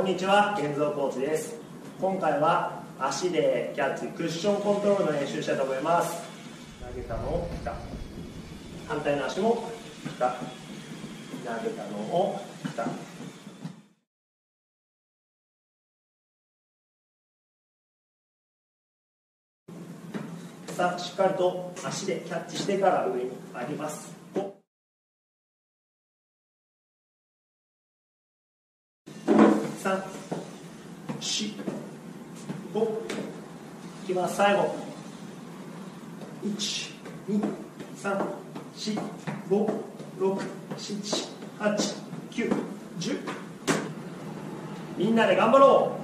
こんにちは健三コーチです。今回は足でキャッチクッションコントロールの練習したいと思います。投げたのを来た。反対の足も来た。投げたのを来た。さあしっかりと足でキャッチしてから上に上げます。三四五いきます。最後。一二三四五六七八九十。みんなで頑張ろう。